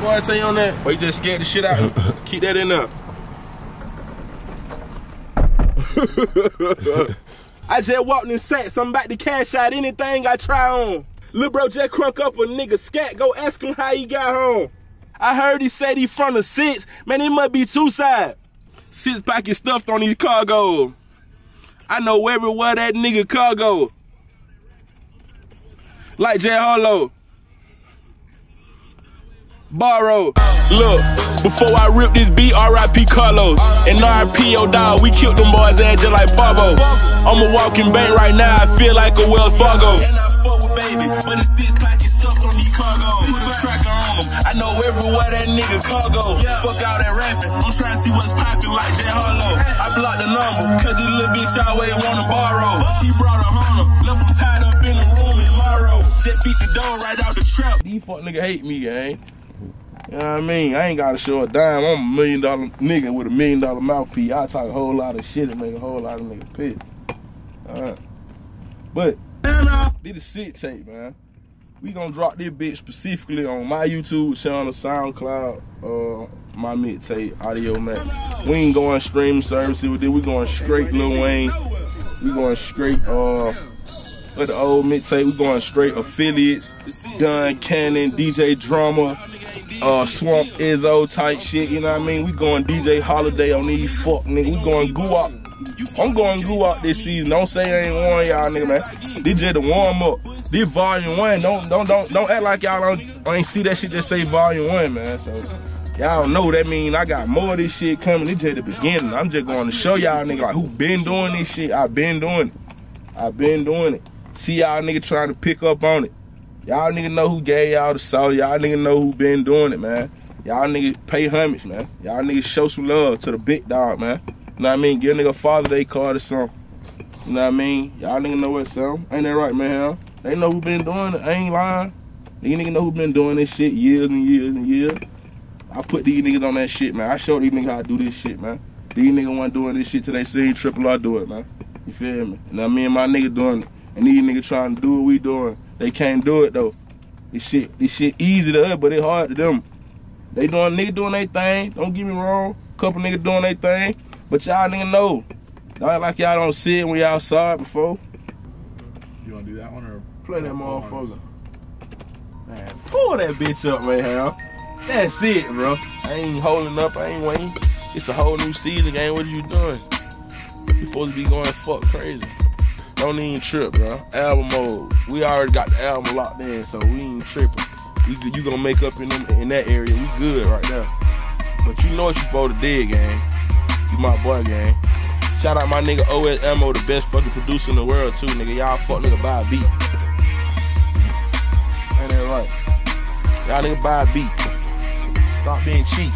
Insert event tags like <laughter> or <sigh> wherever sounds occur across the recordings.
boy say on that? Or you just scared the shit out? <laughs> Keep that in there. <laughs> I just walked in set, so I'm about to cash out anything I try on. Lil bro just crunk up a nigga scat, go ask him how he got home. I heard he said he from the six, man, it must be two side. Six pocket stuffed on his cargo. I know everywhere that nigga cargo. Like J Harlow. Borrow. Look, before I rip this beat, R.I.P. Carlos. And R.I.P. your dog, we killed them boys ass just like Bobo. I'm a walking bank right now, I feel like a Wells Fargo. And I fuck with baby, but it's six pockets stuffed on me cargo. Tracker on them, I know everywhere that nigga cargo. Fuck all that rapping, I'm trying to see what's popping like J Harlow. I blocked the number, cause this little bitch always wanna borrow. He brought a hunter, left him tied up in the room in Morrow. Just beat the door right out the trap. These fuck nigga hate me, gang. You know what I mean? I ain't gotta show a dime. I'm a million dollar nigga with a million dollar mouthpiece. I talk a whole lot of shit and make a whole lot of niggas pissed. Alright. But did a Sixtape, man. We gonna drop this bitch specifically on my YouTube channel, SoundCloud, uh, my mixtape, Audiomack. We ain't going streaming services with it. We going straight Lil Wayne. We going straight uh with the old mixtape. We going straight affiliates. Don Cannon, DJ Drama, uh, Swamp Izzo type shit, you know what I mean? We going DJ Holiday on these fuck nigga. We going up. I'm going up this season. Don't say I ain't warn y'all nigga, man. DJ the warm up. This volume one. Don't don't don't don't act like y'all don't ain't see that shit that say volume one, man. So y'all know that mean I got more of this shit coming. It's just the beginning. I'm just going to show y'all nigga like who been doing this shit. I been doing it. I been doing it. See y'all nigga trying to pick up on it. Y'all nigga know who gave y'all the soul. Y'all nigga know who been doing it, man. Y'all nigga pay homage, man. Y'all niggas show some love to the big dog, man. You know what I mean? Give a nigga Father Day card or something. You know what I mean? Y'all nigga know what some. Ain't that right, man? They know who been doing it. I ain't lying. These niggas know who been doing this shit years and years and years. I put these niggas on that shit, man. I showed these niggas how to do this shit, man. These niggas want doing this shit till they see Triple R do it, man. You feel me? Now me and my nigga doing it. And these niggas trying to do what we doing. They can't do it though. This shit, this shit easy to us, but it hard to them. They doing nigga doing their thing. Don't get me wrong. Couple niggas doing their thing. But y'all niggas know. Don't act like y'all don't see it when y'all saw it before. You wanna do that one or Play that motherfucker. Man, pull that bitch up, man. Hell. That's it, bro. I ain't holding up. I ain't waiting. It's a whole new season, gang. What are you doing? You supposed to be going fuck crazy. Don't even trip, bro. Album mode. We already got the album locked in, so we ain't tripping. We, you gonna make up in them, in that area. We good right now. But you know what you supposed to do, gang. You my boy, gang. Shout out my nigga OS Ammo, the best fucking producer in the world too, nigga. Y'all fuck nigga buy a beat. Ain't that right? Y'all nigga buy a beat. Stop being cheap.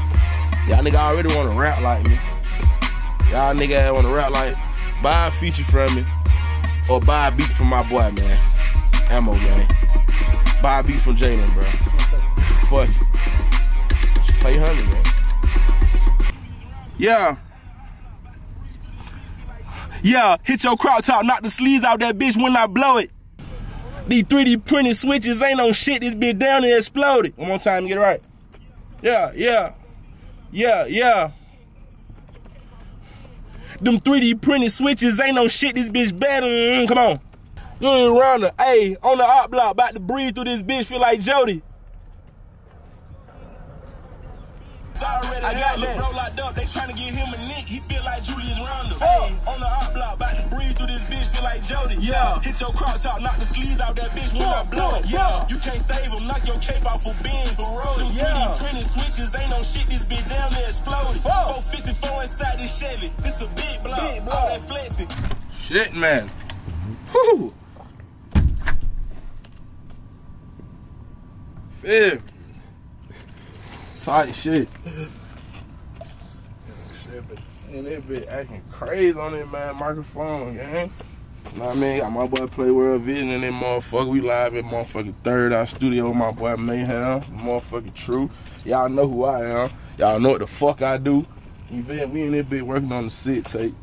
Y'all nigga already wanna rap like me. Y'all nigga wanna rap like buy a feature from me or buy a beat from my boy, man. Ammo, man. Buy a beat from Jalen, bro. Fuck. Just pay 100, man. Yeah. Yeah, hit your crowd top, knock the sleeves out that bitch when I blow it. These 3D printed switches ain't no shit. This bitch down and exploded. One more time, get it right. Yeah, yeah. Yeah, yeah. Them 3D printed switches ain't no shit. This bitch better. Mm, come on. You ain't the Hey, on the op block, about to breathe through this bitch, feel like Jody. I got that. Bro locked up, they trying to get him a nick. He feel like Julius Randle. Hey, on the op block, about to breathe through this bitch, feel like Jody. Yeah, hit your crop top, knock the sleeves out that bitch when I blow it. Yeah, you can't save him, knock your cape off for being heroic. Yeah, 3D printed switches ain't no shit, this bitch down there exploded. 454 inside this Chevy, this a big block. Big block. All that flexing. Shit, man. Whew. Feel. Tight shit. And that bitch acting crazy on that man microphone, gang. You know what I mean? Got my boy Play World Vision and that motherfucker. We live at motherfucking Third Eye Studio with my boy Mayhem. Motherfucking True. Y'all know who I am. Y'all know what the fuck I do. You feel me? And that bitch working on the Sixtape.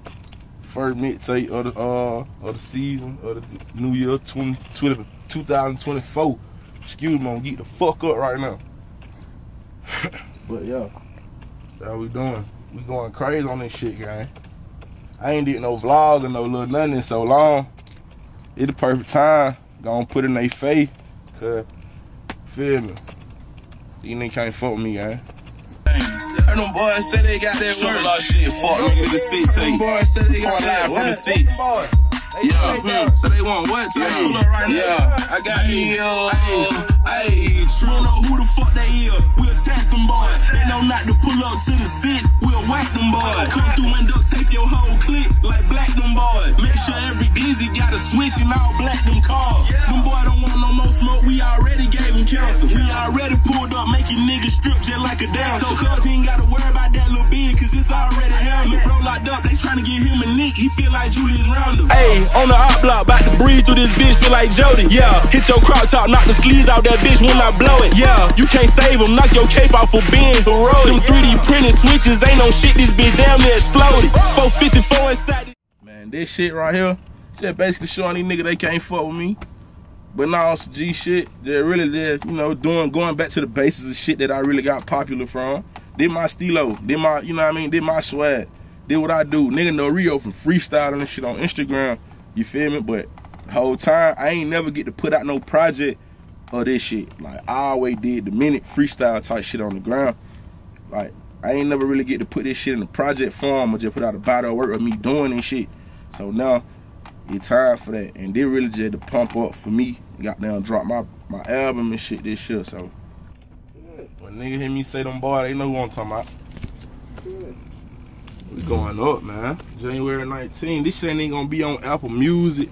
First mixtape of the uh of the season of the New Year 20, 20 2024. Excuse me, I'm gonna get the fuck up right now. But yeah, how we doing? We going crazy on this shit, gang. I ain't did no vlog or no little nothing in so long. It's the perfect time. Gonna put in their face. Cause, feel me? These niggas can't fuck with me, gang. Heard them boys say they got that work. Lot shit, fuck nigga to the seat. Them boys say they got that from the seats. Yeah, hmm. so they want what? Tell yeah. pull right yeah. now. I got you. Hey, true know who the fuck they is. Know not to pull up to the seats. We'll whack them boys. Come through and duct tape your whole clip like black them boys. Make sure every glizzy got a switch and all black them cars. Them boy don't want no more smoke. We already gave them counsel. We already pulled up making niggas strip just like a dancer. So cuz he ain't gotta worry about that little being cause it's already handled. Bro locked up, they trying to get him a nick. He feel like Julius Randle. Hey, on the op block, about to breathe through this bitch, feel like Jody. Yeah, hit your crop top, knock the sleeves out that bitch when I blow it. Yeah, you can't save him, knock your cape off for being heroic. Them 3D printed switches ain't no shit, this bitch damn near exploded. 454 inside. Man, this shit right here, just basically showing these niggas they can't fuck with me. But now it's G shit. They're really there, you know, doing going back to the basis of shit that I really got popular from. Did my stilo, did my, you know what I mean, did my swag. Did what I do. Nigga know Rio from freestyling and shit on Instagram. You feel me? But the whole time, I ain't never get to put out no project or this shit. Like, I always did the minute freestyle type shit on the ground. Like, I ain't never really get to put this shit in the project form or just put out a body of work of me doing this shit. So now, it's time for that. And they really just to pump up for me. Got down, drop my, my album and shit this shit. So, when nigga hear me say them boy, they know who I'm talking about. We going up, man. January 19. This shit ain't gonna be on Apple Music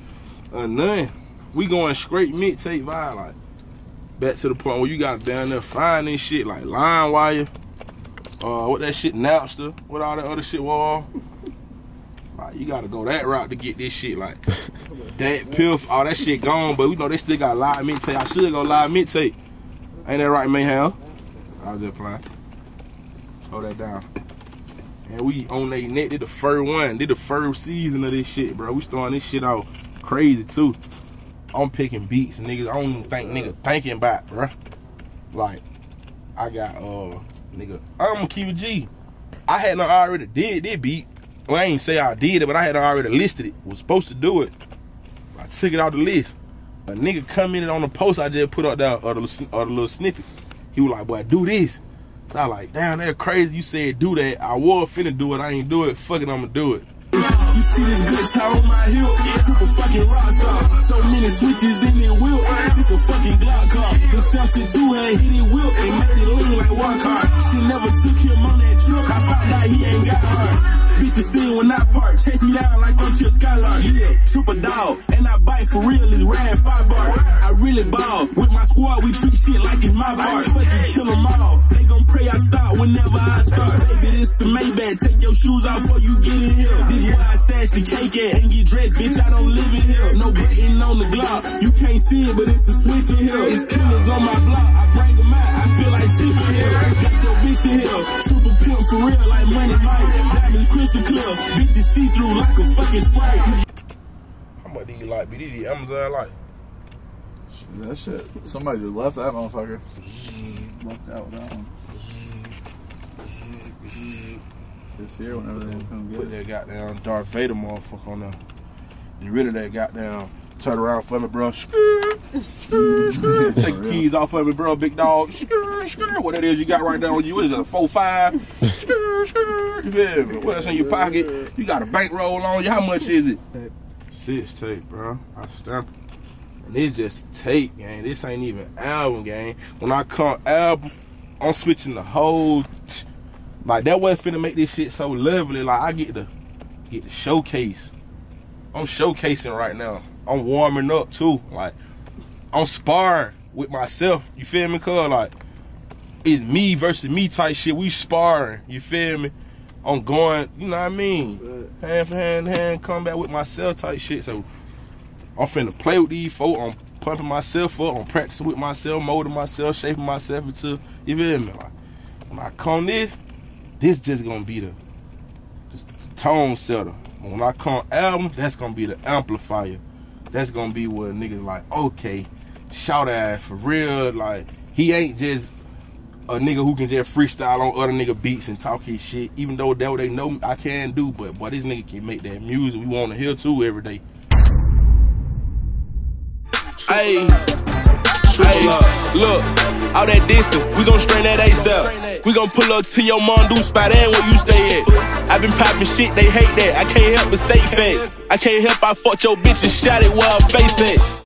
or nothing. We going straight mixtape vibe, like back to the point where you got down there finding shit like LimeWire, uh, what that shit Napster, what all that other shit was. Like you gotta go that route to get this shit like <laughs> DatPiff, all that shit gone, but we know they still got live mixtape. I should go live mixtape. Ain't that right, Mayhem? I'll just playing. Hold that down. And we on they net, did the first one, did the first season of this shit, bro. We starting this shit out crazy too. I'm picking beats, niggas. I don't even think nigga thinking about, bro. Like, I got uh nigga, I'm gonna keep it G. I had not already did this beat. Well, I ain't say I did it, but I had already listed it. Was supposed to do it. I took it off the list. A nigga come commented on the post I just put up there or the, or the little snippet. He was like, boy, do this. So I like, damn, that crazy. You said do that. I was finna do it. I ain't do it. Fuck it, I'ma do it. You see this good time on my hip, super fucking rock star. So many switches in it wheel, eh? this a fucking Glock car. The Samson 2 had eh? hit it wheel and made it lean like one car. She never took him on that trip, I found out he ain't got her. Bitches seen when I park, chase me down like on Trip Skylark. Yeah, super dog, and I bite for real, it's Rad 5 bar. I really ball, with my squad we treat shit like it's my bar. Fucking kill them all, they gon' pray I start whenever I start. Baby, this a Maybach, take your shoes off before you get in here. This where I stash the cake at and get dressed, bitch, I don't live in here. No button on the Glock, you can't see it, but it's a switch in here. It's killers on my block, I bring them out, I feel like tipping here. Got your bitch in here, super pimp for real, like Money Mike. Diamonds crystal clear, bitches see through like a fucking sprite. How much do you like? Be the Amazon like? That shit. Somebody just left that motherfucker. Left out that one. It's here whenever they come Put get it. that goddamn Darth Vader motherfucker on there. You really that goddamn turn around for me, bro. <laughs> Take the keys off of me, bro, big dog. Skirt, <laughs> skirt. What it is you got right there on you? What is it, a 4-5? Skirt, skirt. You feel me? What's in your pocket? You got a bankroll on you. How much is it? Six tape, bro. I stamp it. And it's just tape, gang. This ain't even album, gang. When I come album, I'm switching the whole. Like that way finna make this shit so lovely. Like I get to get the showcase. I'm showcasing right now. I'm warming up too. Like I'm sparring with myself. You feel me? Cause like it's me versus me type shit. We sparring. You feel me? I'm going. You know what I mean? Hand for hand, hand combat with myself type shit. So I'm finna play with these folk. I'm pumping myself up. I'm practicing with myself, molding myself, shaping myself into. You feel me? Like when I come this, this just gonna be the, the tone setter. When I come album, that's gonna be the amplifier. That's gonna be where niggas like, okay, shout out for real. Like he ain't just a nigga who can just freestyle on other nigga beats and talk his shit. Even though that what they know I can do, but boy, this nigga can make that music we want to hear too every day. Hey, look, all that dissing, we gon' strain that ASAP. We gon' pull up to your Mondu spot and where you stay at. I been poppin' shit, they hate that. I can't help but stay facts. I can't help I fucked your bitch and shot it where her face at.